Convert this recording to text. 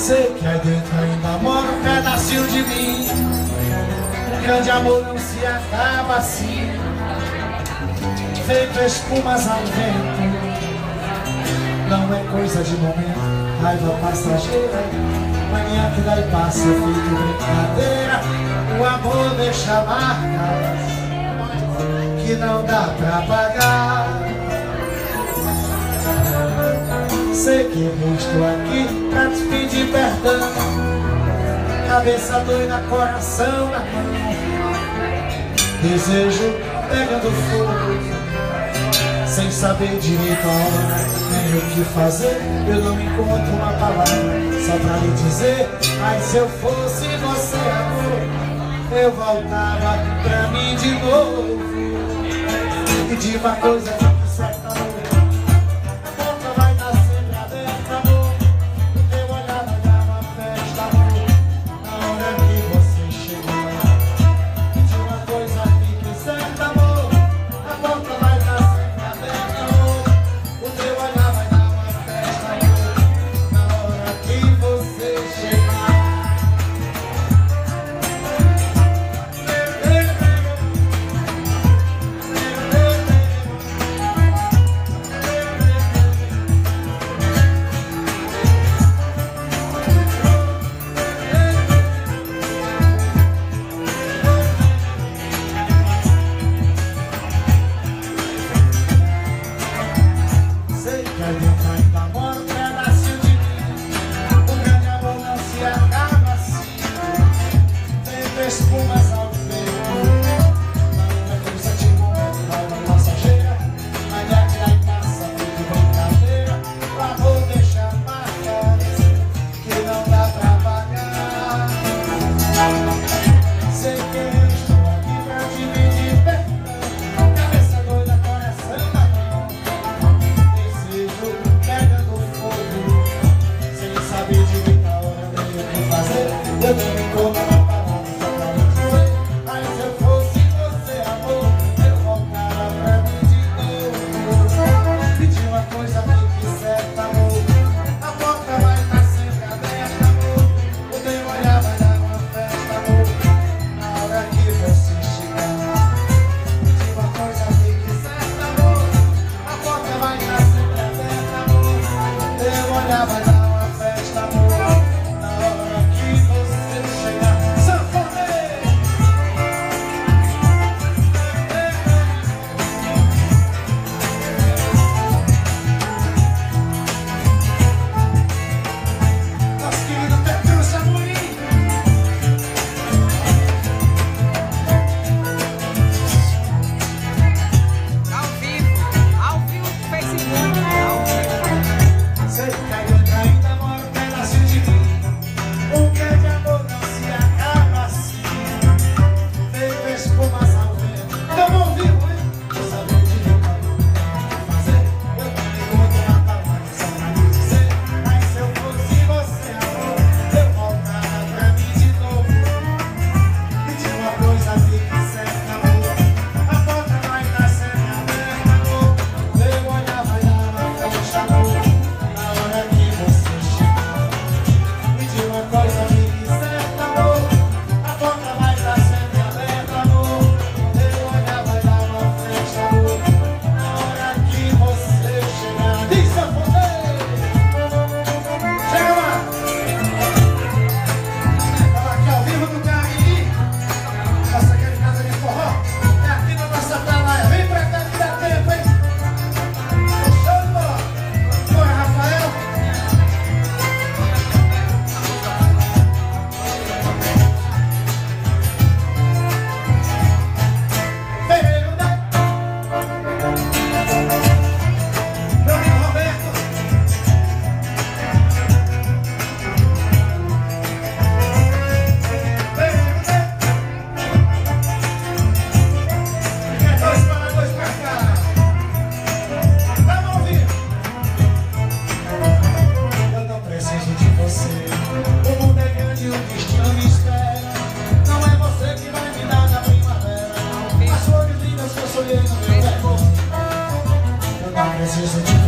Sei que aí dentro ainda mora um pedacinho de mim. Um grande amor não se acaba assim. Feito espumas ao vento. Não é coisa de momento. Raiva passageira. Manhã que daí passa feito brincadeira. O amor deixa marcas Que não dá pra pagar Sei que eu estou aqui pra te pedir perdão. Cabeça doida, coração na mão. Desejo pegando fogo. Sem saber direito a hora Nem o que fazer. Eu não encontro uma palavra Só pra lhe dizer. Mas se eu fosse você, amor Eu voltava pra mim de novo. E de uma coisa Just